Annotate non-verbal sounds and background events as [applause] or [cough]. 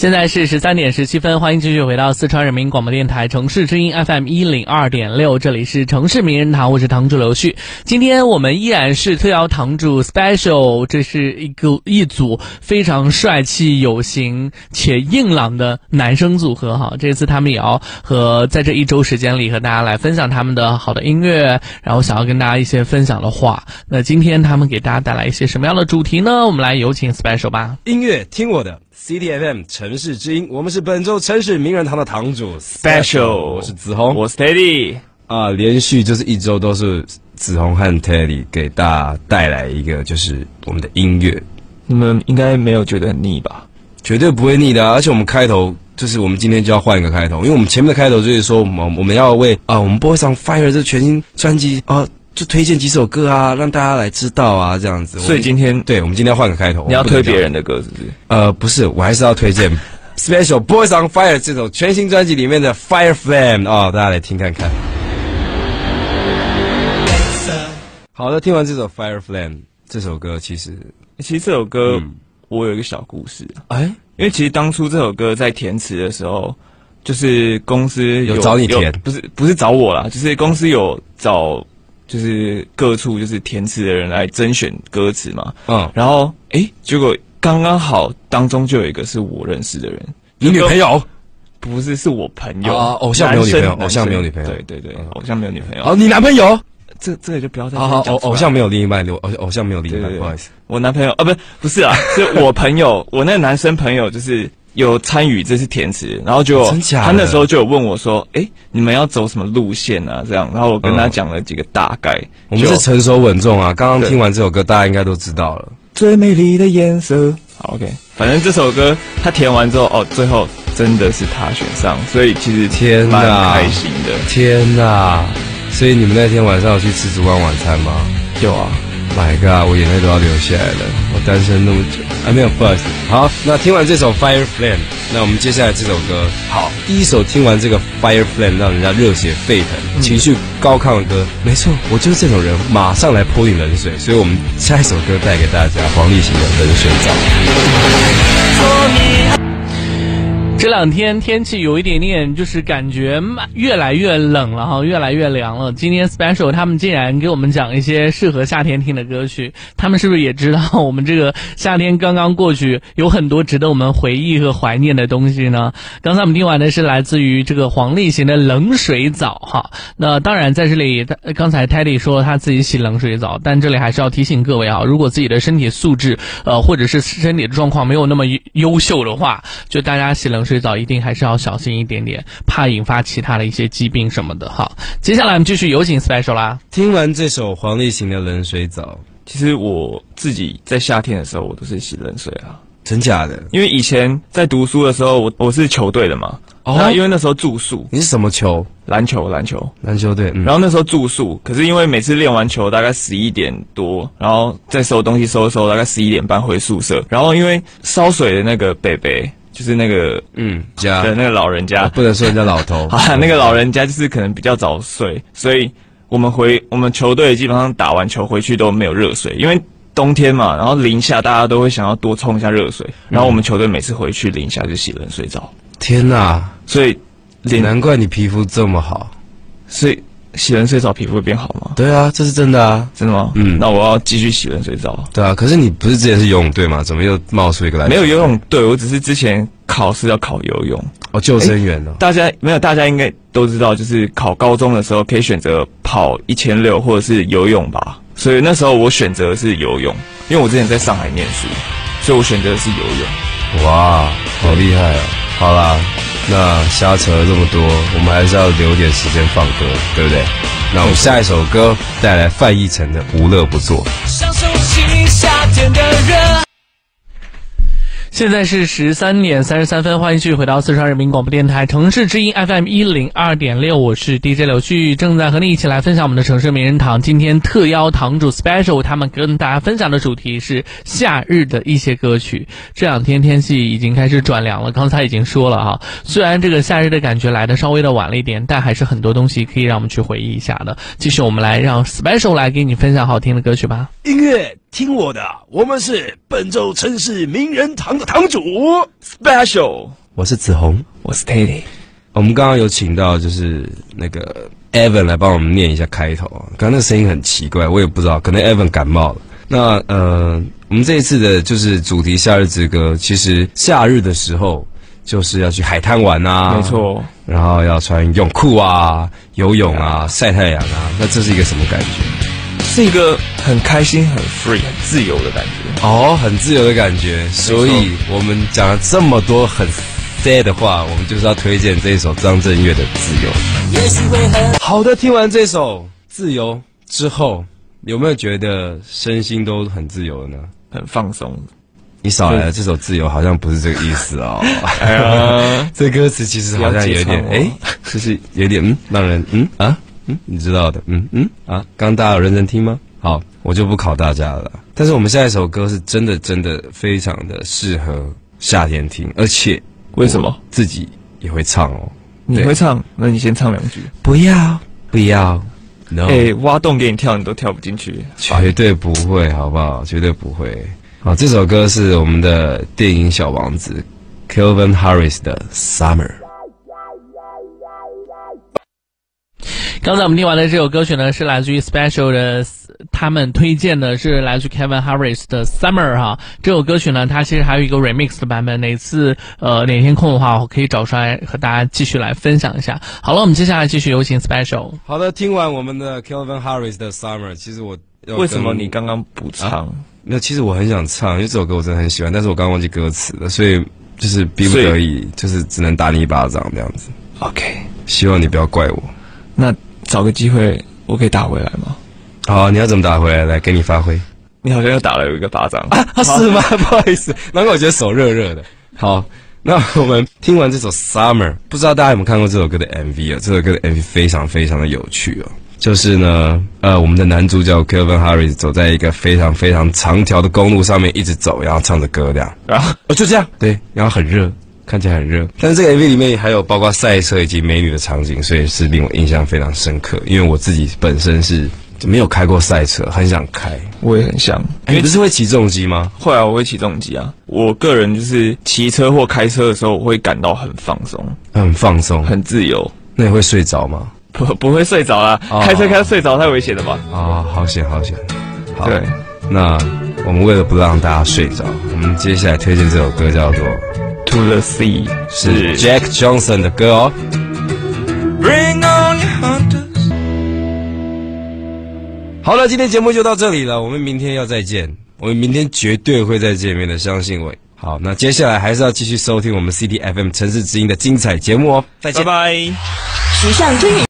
现在是十三点十七分，欢迎继续回到四川人民广播电台城市之音 FM 一零二点六，这里是城市名人堂，我是堂主刘旭。今天我们依然是特邀堂主 special，这是一个一组非常帅气、有型且硬朗的男生组合哈。这次他们也要和在这一周时间里和大家来分享他们的好的音乐，然后想要跟大家一些分享的话。那今天他们给大家带来一些什么样的主题呢？我们来有请 special 吧。音乐听我的。CDFM 城市之音，我们是本周城市名人堂的堂主 Special，我是子红，我是 Teddy 啊，连续就是一周都是子红和 Teddy 给大家带来一个就是我们的音乐，你们应该没有觉得很腻吧？绝对不会腻的，而且我们开头就是我们今天就要换一个开头，因为我们前面的开头就是说我们我们要为啊我们 Boys on Fire 这全新专辑啊。就推荐几首歌啊，让大家来知道啊，这样子。所以今天，对我们今天要换个开头，你要推别人的歌是不是？呃，不是，我还是要推荐 [laughs] Special Boys on Fire 这首全新专辑里面的 Fire Flame 啊，大家来听看看。好的，听完这首 Fire Flame 这首歌，其实其实这首歌我有一个小故事。哎，因为其实当初这首歌在填词的时候。就是公司有找你填，不是不是找我啦，就是公司有找，就是各处就是填词的人来甄选歌词嘛。嗯，然后哎，结果刚刚好当中就有一个是我认识的人，你女朋友？不是，是我朋友。啊，偶像没有女朋友，偶像没有女朋友。对对对，偶像没有女朋友。哦，你男朋友？这这个就不要再好好偶偶像没有另一半，偶偶像没有另一半，不好意思。我男朋友啊，不是不是啊，是我朋友，我那个男生朋友就是。有参与这次填词，然后就他那时候就有问我说：“哎，你们要走什么路线啊？”这样，然后我跟他讲了几个大概。我们是成熟稳重啊！刚刚听完这首歌，大家应该都知道了。最美丽的颜色。好，OK。反正这首歌他填完之后，哦，最后真的是他选上，所以其实天蛮开心的。天哪！所以你们那天晚上有去吃烛光晚餐吗？有啊。My God，我眼泪都要流下来了。我单身那么久，还没有不好意思。好，那听完这首 Fire Flame，那我们接下来这首歌，好，第一首听完这个 Fire Flame，让人家热血沸腾、情绪高亢的歌，没错，我就是这种人，马上来泼你冷水。所以我们下一首歌带给大家黄立行的《冷水澡》。这两天天气有一点点，就是感觉越来越冷了哈，越来越凉了。今天 special 他们竟然给我们讲一些适合夏天听的歌曲，他们是不是也知道我们这个夏天刚刚过去，有很多值得我们回忆和怀念的东西呢？刚才我们听完的是来自于这个黄立行的《冷水澡》哈。那当然在这里，刚才 Teddy 说他自己洗冷水澡，但这里还是要提醒各位啊，如果自己的身体素质呃或者是身体的状况没有那么优秀的话，就大家洗冷。水澡一定还是要小心一点点，怕引发其他的一些疾病什么的好。接下来我们继续有请 special 啦。听完这首黄立行的冷水澡，其实我自己在夏天的时候，我都是洗冷水啊。真假的？因为以前在读书的时候，我我是球队的嘛。哦。因为那时候住宿。你是什么球？篮球，篮球，篮球队。然后那时候住宿，可是因为每次练完球大概十一点多，然后再收东西收一收，大概十一点半回宿舍。然后因为烧水的那个北北。就是那个嗯家的那个老人家，不能说人家老头。[laughs] 好，那个老人家就是可能比较早睡，所以我们回我们球队基本上打完球回去都没有热水，因为冬天嘛，然后零下大家都会想要多冲一下热水，然后我们球队每次回去零下就洗冷水澡。天哪！所以难怪你皮肤这么好，所以。洗冷水澡皮肤会变好吗？对啊，这是真的啊，真的吗？嗯，那我要继续洗冷水澡。对啊，可是你不是之前是游泳队吗？怎么又冒出一个来？没有游泳队，我只是之前考试要考游泳。哦，救生员哦。大家没有，大家应该都知道，就是考高中的时候可以选择跑一千六或者是游泳吧。所以那时候我选择是游泳，因为我之前在上海念书，所以我选择的是游泳。哇，好厉害啊！好啦。那瞎扯了这么多，我们还是要留点时间放歌，对不对？那我们下一首歌带来范逸臣的《无乐不作》。现在是十三点三十三分，欢迎继续回到四川人民广播电台城市之音 FM 一零二点六，我是 DJ 刘旭，正在和你一起来分享我们的城市名人堂。今天特邀堂主 Special，他们跟大家分享的主题是夏日的一些歌曲。这两天天气已经开始转凉了，刚才已经说了哈，虽然这个夏日的感觉来的稍微的晚了一点，但还是很多东西可以让我们去回忆一下的。继续，我们来让 Special 来给你分享好听的歌曲吧。音乐听我的，我们是本周城市名人堂的堂主。Special，我是子红，我是 Teddy。我们刚刚有请到就是那个 Evan 来帮我们念一下开头啊，刚刚那个声音很奇怪，我也不知道，可能 Evan 感冒了。那呃，我们这一次的就是主题《夏日之歌》，其实夏日的时候就是要去海滩玩啊，没错，然后要穿泳裤啊、游泳啊、晒太阳啊，那这是一个什么感觉？是一个很开心、很 free、很自由的感觉。哦，很自由的感觉。所以我们讲了这么多很 sad 的话，我们就是要推荐这一首张震岳的《自由》。好的，听完这首《自由》之后，有没有觉得身心都很自由了呢？很放松。你少来了，这首《自由》好像不是这个意思哦。哎呀，[laughs] 这歌词其实好像有点哎穿，就是有点嗯，让人嗯啊嗯，你知道的嗯嗯啊，刚刚大家有认真听吗？好，我就不考大家了。但是我们下一首歌是真的真的非常的适合夏天听，而且为什么？自己也会唱哦。你会唱？那你先唱两句。不要不要，no，、哎、挖洞给你跳，你都跳不进去。绝对不会，好不好？绝对不会。好，这首歌是我们的电影小王子 Kelvin Harris 的《Summer》。刚才我们听完的这首歌曲呢，是来自于 Special 的，他们推荐的是来自 Kevin Harris 的 Summer 哈。这首歌曲呢，它其实还有一个 remix 的版本，哪次呃哪天空的话，我可以找出来和大家继续来分享一下。好了，我们接下来继续有请 Special。好的，听完我们的 Kelvin Harris 的 Summer，其实我为什么你刚刚不唱？没有？其实我很想唱，因为这首歌我真的很喜欢，但是我刚刚忘记歌词了，所以就是逼不得已，就是只能打你一巴掌这样子。OK，希望你不要怪我。那找个机会我可以打回来吗？好，你要怎么打回来？来，给你发挥。你好像又打了有一个巴掌。啊，是吗？[laughs] 不好意思，难怪我觉得手热热的。好，那我们听完这首《Summer》，不知道大家有没有看过这首歌的 MV 啊？这首歌的 MV 非常非常的有趣哦。就是呢，呃，我们的男主角 Kevin Harris 走在一个非常非常长条的公路上面，一直走，然后唱着歌这样。然后哦，就这样，对，然后很热，看起来很热。但是这个 MV 里面还有包括赛车以及美女的场景，所以是令我印象非常深刻。因为我自己本身是没有开过赛车，很想开。我也很想，因为你不是会骑重机吗？会啊我会起重机啊。我个人就是骑车或开车的时候，我会感到很放松、很放松，很自由，那你会睡着吗？不不会睡着啦。哦开车开睡着太危险了吧？啊、好险好险。好，对，那我们为了不让大家睡着，我们接下来推荐这首歌叫做 To the sea 是 Jack Johnson 的歌哦。Bring on your hunters。好了，今天节目就到这里了，我们明天要再见，我们明天绝对会再见面的，相信我。好，那接下来还是要继续收听我们 CTFM 城市之音的精彩节目哦，再见拜。拜。时尚追女。